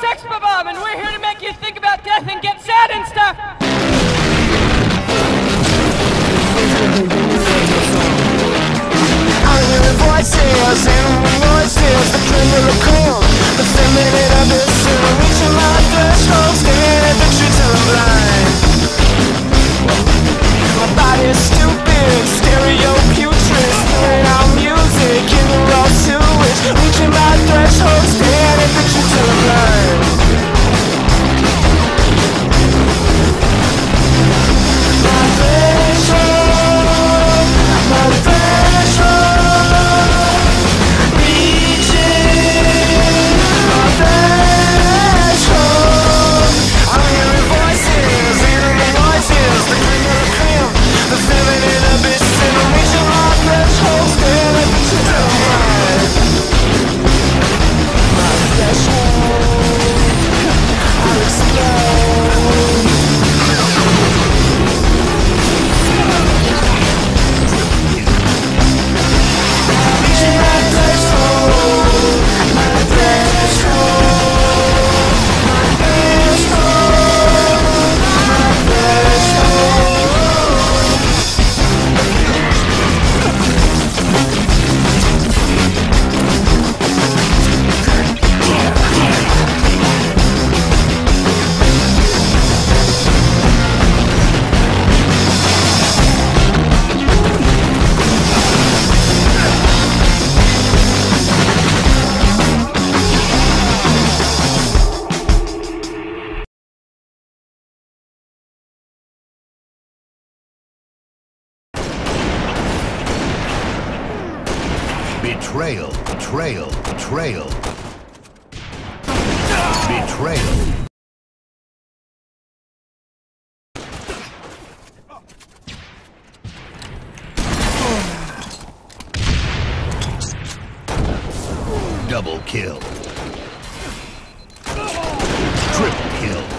Sex Bob-Omb, and we're here to make you think about death and get sad and stuff. Betrayal, betrayal, betrayal. Betrayal. Double kill. Triple kill.